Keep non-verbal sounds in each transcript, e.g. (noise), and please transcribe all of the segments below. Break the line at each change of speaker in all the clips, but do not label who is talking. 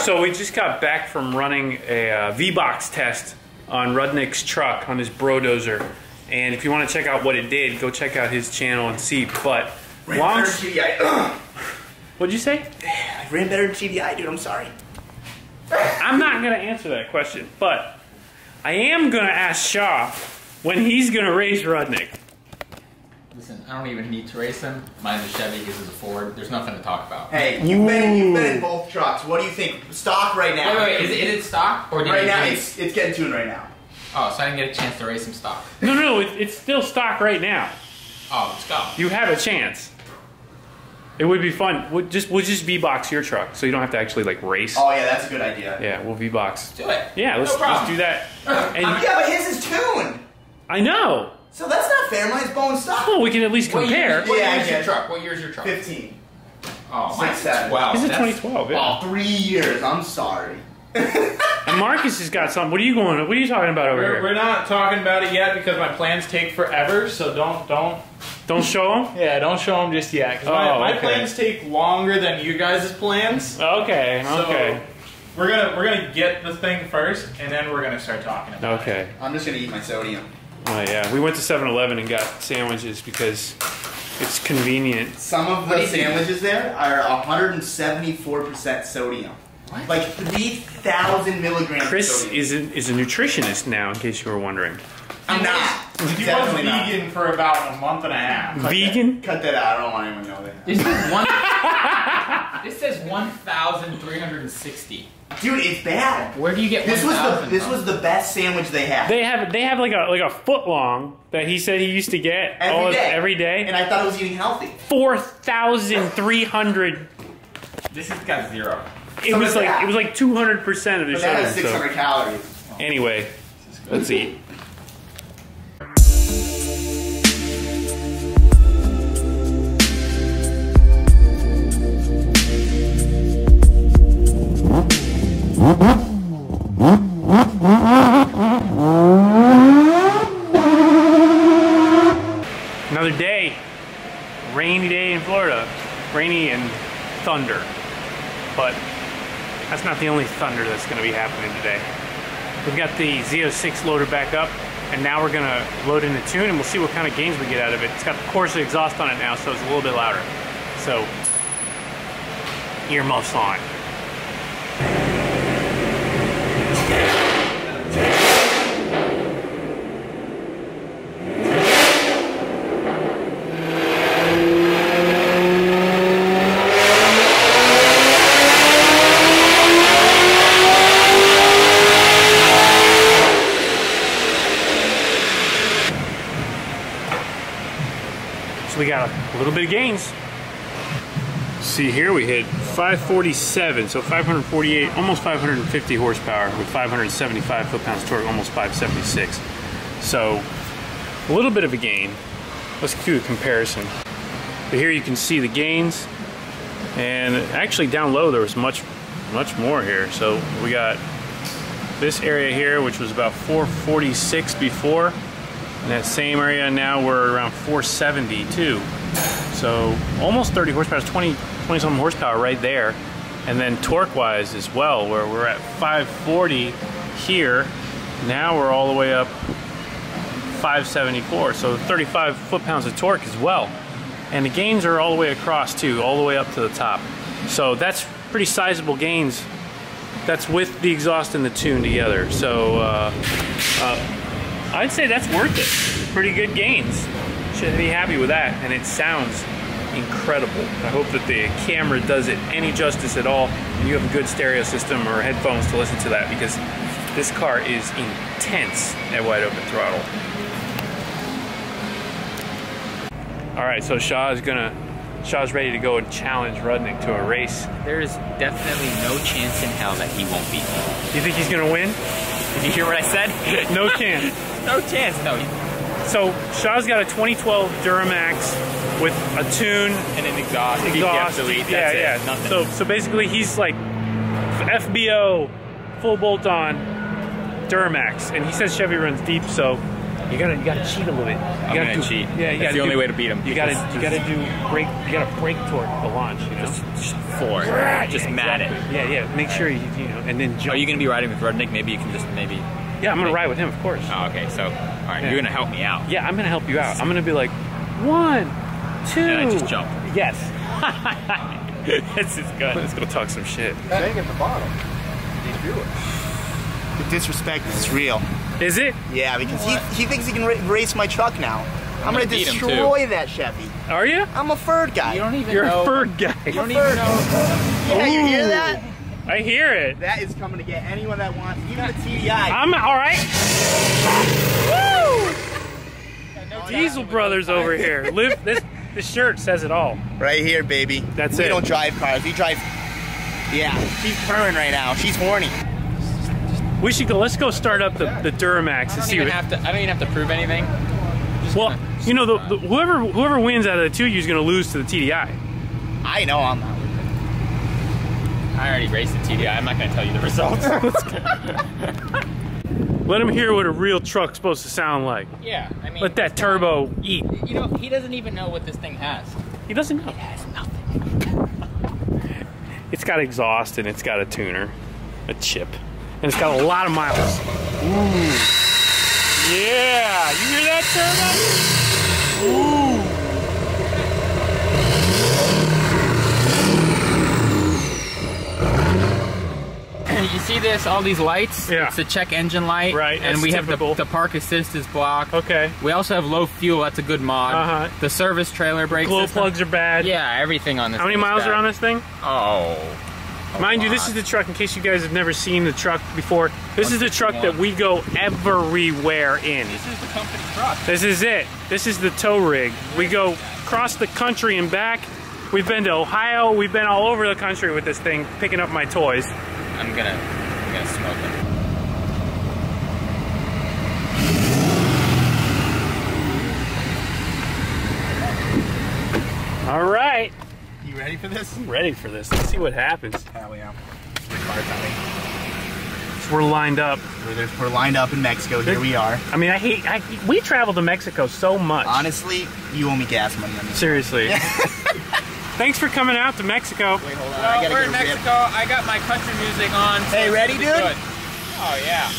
So we just got back from running a uh, V-Box test on Rudnik's truck on his Brodozer. And if you want to check out what it did, go check out his channel and see. But long,
GDI. (coughs)
what'd you say?
I ran better than GDI, dude. I'm sorry.
I'm not going to answer that question, but I am going to ask Shah when he's going to race Rudnik.
Listen, I don't even need to race him. Mine's a Chevy, his is a Ford. There's nothing to talk about.
Hey, you've been, you've been in both trucks. What do you think? Stock right now.
Wait, wait, wait, is it, is it stock? Or did
right
you
now, it's, it's getting tuned right now.
Oh, so I didn't get a chance to race him stock.
No, no, no, it, it's still stock right now.
Oh, let's go.
You have a chance. It would be fun. We'll just we'll just V-Box your truck, so you don't have to actually like race.
Oh yeah, that's a good idea.
Yeah, we'll V-Box.
Do it.
Yeah, let's,
no
let's do that. (laughs) And
Yeah, but his is tuned.
I know.
So that's not fair. Mine's bone stock.
Well, we can at least
What
compare.
year, what
Yeah, I
year's your
get it.
truck? What year's your truck?
15.
Oh,
Six,
mine's
seven.
12.
This is
That's-
2012. Yeah.
Oh, three years. I'm sorry. (laughs)
And Marcus has got something. What are you going? What are you talking about over
We're,
here?
we're not talking about it yet because my plans take forever. So don't don't
Don't show them.
yeah don't show them just yet. 'cause my,
Oh,
my
okay.
plans take longer than you guys' plans.
Okay.
So
Okay.
we're gonna we're gonna get the thing first, and then we're gonna start talking about it.
Okay.
I'm just gonna eat my sodium.
Oh yeah. We went to 7-Eleven and got sandwiches because it's convenient.
Some of the
do you think?
sandwiches there are 174% sodium.
What?
Like 3,000 milligrams
Chris
of sodium.
is a, is a nutritionist now, in case you were wondering.
I'm not.
He was
Definitely not.
vegan for about a month and a half.
Cut
Vegan?
That, cut that out. I don't want anyone to know that.
This is one. this says 1,360.
Dude, it's bad.
Where do you get
This was the
1,000
this
from?
was the best sandwich they had.
They have they have like a like a foot long that he said he used to get
every
all
day.
every day.
And I thought it was eating healthy.
Four thousand three hundred.
This has got zero.
It
So
was like
that.
it was like two hundred percent of the
But that has 600
So
calories.
anyway, let's eat. Another day, rainy day in Florida, rainy and thunder. But that's not the only thunder that's going to be happening today. We've got the Z06 loader back up, and now we're going to load in the tune, and we'll see what kind of gains we get out of it. It's got the Corsa exhaust on it now, so it's a little bit louder. So, earmuffs on. So we got a little bit of gains. See here we hit 547, so 548, almost 550 horsepower with 575 foot-pounds torque, almost 576. So a little bit of a gain. Let's do a comparison. But here you can see the gains, and actually down low there was much, much more here. So we got this area here, which was about 446 before, in that same area now we're around 472. So almost 30 horsepower, 20, 20 something horsepower right there. And then torque wise as well, where we're at 540 here. Now we're all the way up 574. So 35 foot pounds of torque as well. And the gains are all the way across too, all the way up to the top. So that's pretty sizable gains. That's with the exhaust and the tune together. So uh, uh, I'd say that's worth it. Pretty good gains. Should be happy with that. And it sounds incredible. I hope that the camera does it any justice at all. And you have a good stereo system or headphones to listen to that because this car is intense at wide open throttle. All right, so Shah is gonna, Shah's ready to go and challenge Rudnik to a race.
There is definitely no chance in hell that he won't beat me.
You think he's gonna win?
Did you hear what I said? (laughs)
No chance. (laughs)
no chance. No.
So Shah's got a 2012 Duramax with a tune,
And an exhaust.
exhaust.
Delete.
yeah,
That's
yeah.
it. Nothing.
So so basically he's like FBO, full bolt on Duramax, and he says Chevy runs deep. So You gotta, you gotta cheat a little bit. You
I'm
gotta
gonna
do,
cheat.
Yeah, you
That's
gotta
the only way to beat him.
You gotta,
because
you gotta do break. You gotta break toward the launch. You know.
just, just four.
Yeah,
Just mad it.
Yeah, yeah. Make sure you, you know, and then jump.
Are you gonna be riding with Rudnik? Maybe you can just maybe.
Yeah, I'm gonna ride with him, of course.
Oh, okay. So, all right,
Yeah.
you're gonna help me out.
Yeah, I'm gonna help you out. I'm gonna be like, one, two.
And I just jump.
Yes. (laughs) this is good. Let's go talk some shit.
Bang at the bottom. You do it.
The disrespect is real.
Is it?
Yeah, because he, he thinks he can ra- race my truck now. I'm,
gonna
gonna,
beat him, too.
destroy that Chevy.
Are you?
I'm a Ford guy.
You don't even
You're
know.
a bird guy.
You don't even know.
yeah, you hear that?
I hear it.
That is coming to get anyone that wants, even the TDI.
I'm all right. Woo! Diesel Brothers over here. (laughs) Live this. This shirt says it all.
Right here, baby.
That's
we
it.
don't drive cars. We drive. Yeah, she's purring right now. She's horny.
We should go. Let's go start up the, the Duramax and see
even have to. I don't even have to prove anything.
Well, you know, the, the, whoever whoever wins out of the two of you is going to lose to the TDI.
I know I'm not.
I already raced the TDI. I'm not gonna tell you the results. (laughs)
Let them hear what a real truck's supposed to sound like.
yeah, I mean.
Let that turbo eat.
You know, he doesn't even know what this thing has.
He doesn't know.
It has nothing. (laughs)
It's got exhaust and it's got a tuner, a chip, and it's got a lot of miles. Ooh. Yeah, you hear that turbo? Ooh.
you see this? All these lights.
Yeah.
It's the check engine light.
Right,
And we
typical.
have the, the park assist is blocked.
Okay.
We also have low fuel. That's a good mod.
Uh-huh.
The service trailer brake
Glow
system.
plugs are bad.
Yeah, everything on this.
How many miles are on this thing?
Oh.
Mind you, this is the truck, in case you guys have never seen the truck before, this is the truck that we go everywhere in.
This is the company truck.
This is it. This is the tow rig. We go across the country and back. We've been to Ohio. We've been all over the country with this thing, picking up my toys.
I'm gonna, I'm gonna smoke it.
All right.
You ready for this?
I'm ready for this. Let's see what happens.
Hell yeah. Car coming.
We're lined up.
We're, we're lined up in Mexico. Here we are.
I mean, I hate. I, we travel to Mexico so much.
Honestly, you owe me gas money on this.
Seriously. (laughs) Thanks for coming out to Mexico.
Wait, hold on.
Well,
gotta
we're in
a rip.
Mexico. I got my country music on. so
Hey, ready, dude?
good. Oh yeah.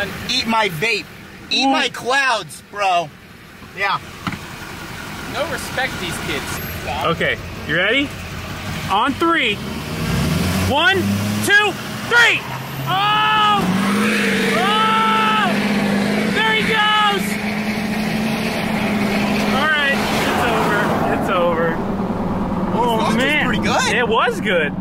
On,
Eat my vape. Eat
Ooh.
my clouds, bro. Yeah.
no respect these kids.
Okay, you ready? On three. One, two, three. Oh! Oh! There he goes. All right, it's over. It's over. Oh
was
man,
pretty good.
It was good.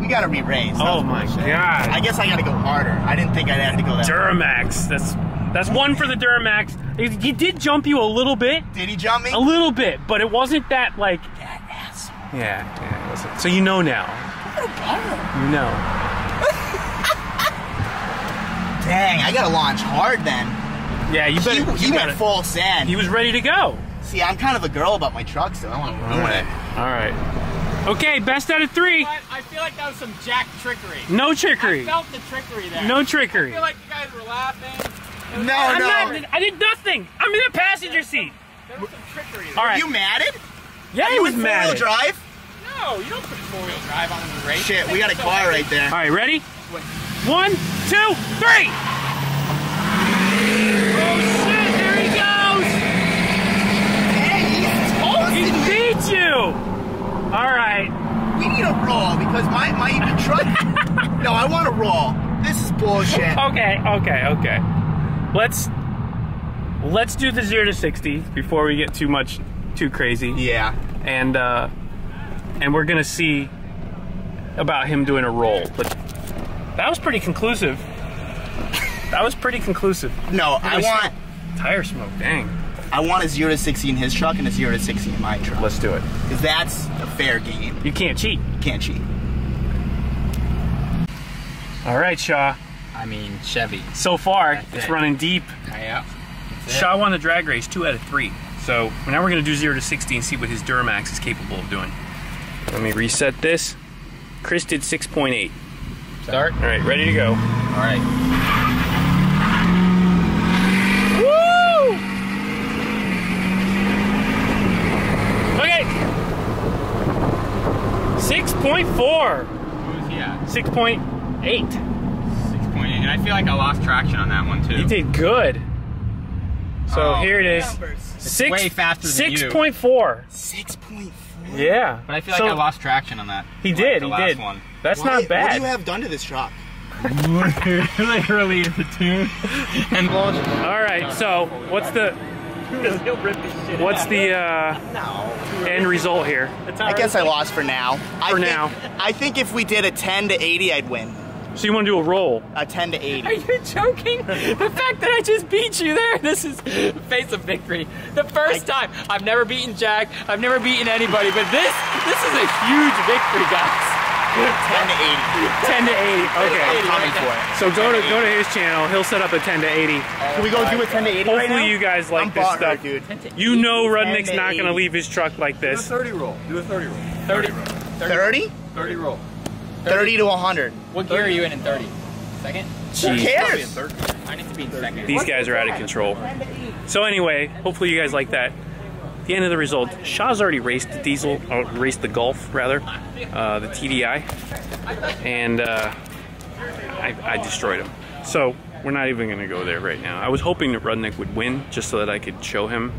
We gotta re-raise.
Oh my
bullshit.
god.
I guess I gotta go harder. I didn't think I'd have to go that
Duramax. That's that's one for the Duramax. He, he did jump you a little bit,
Did he jump me?
a little bit, but it wasn't that like.
That asshole.
Yeah, yeah. It wasn't. So you know now. You know.
Dang, I gotta launch hard then.
Yeah, you
He,
better.
he
you
went
gotta-
full sand.
He was ready to go.
See, I'm kind of a girl about my truck, so I want to ruin it.
All right. Okay, best out of three.
But I feel like that was some jack trickery.
No
I
trickery.
felt the trickery there.
No trickery.
I feel like you guys were laughing. There was
No,
I'm
no.
not. I did nothing. I'm in the passenger seat.
There was some trickery.
All right.
You matted?
Yeah, he
you
was
in four-wheel drive?
No, you don't put four-wheel drive on the race.
Shit, we got a car right there.
All right, ready? One, two, three. Oh shit! There he goes.
Hey, oh,
He
he's
beat you. All right.
We need a roll because my, my truck. (laughs) no, I want a roll. This is bullshit.
Okay. Okay. Okay. Let's let's do the zero to sixty before we get too much too crazy.
Yeah.
and uh, and we're gonna see about him doing a roll. But that was pretty conclusive. That was pretty conclusive.
No, I want
Tire smoke, dang.
I want a zero to sixty in his truck and a zero to sixty in my truck.
Let's do it.
Because that's a fair game.
You can't cheat.
Can't cheat.
All right, Shah.
I mean, Chevy.
So far,
That's
it's
it.
running deep.
Yeah.
Shah won the drag race two out of three. So now we're going to do 0 to 60 and see what his Duramax is capable of doing. Let me reset this. Chris did 6.8.
Start.
All right, ready to go.
All right. Six point
four.
Six point eight. And I feel like I lost traction on that one too.
You did good. So
Oh,
here it is.
Numbers.
Six,
way faster than you.
6.4.
6.4.
Yeah.
But I feel like I lost traction on that.
He
like
did,
the
he
last
did.
One.
That's
Why-
not bad.
What do you have done to this truck? (laughs)
Literally in the tune. (laughs) And
All right. So what's the what's the uh, end result here?
I guess I lost for now. I
For
think,
now.
I think if we did a 10 to 80, I'd win.
So you want to do a roll?
A 10 to 80.
Are you joking? The fact that I just beat you there, this is face of victory. The first time. I've never beaten Jack, I've never beaten anybody, but this this is a huge victory, guys.
10 to 80.
10 to 80. Okay.
80
Coming
right
for it.
So go to go to his channel. He'll set up a 10 to 80.
Can we go do a 10 to 80 right
Hopefully
now?
you guys like
I'm
this
bought
stuff.
dude.
You know
Rudnik's
not going to
80.
leave his truck like this.
Do a 30 roll. Do a 30 roll.
30.
30?
30 roll.
30 to 100.
What gear are you in in 30? Second?
Who
Jeez.
cares?
I need to be in second.
These guys are out of control. So anyway, hopefully you guys like that. The end of the result. Shah's already raced the diesel, or raced the Golf rather, uh, the TDI, and uh, I, I destroyed him. So we're not even going to go there right now. I was hoping that Rudnik would win just so that I could show him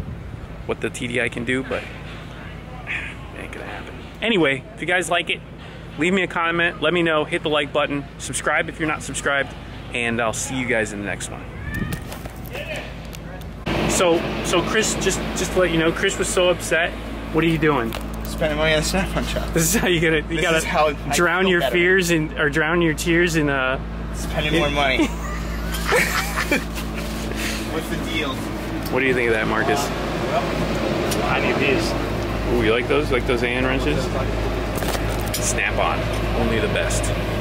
what the TDI can do, but (sighs) it ain't gonna happen. Anyway, if you guys like it, leave me a comment. Let me know. Hit the like button. Subscribe if you're not subscribed, and I'll see you guys in the next one. So, so Chris, just just to let you know, Chris was so upset. What are you doing?
Spending money on a snap-on truck.
This is how you gotta you
This
gotta
how
drown your
better.
fears and or drown your tears in uh.
Spending more money. (laughs) What's the deal?
What do you think of that, Marcus?
I need these.
Ooh, you like those? Like those AN wrenches? Snap on, only the best.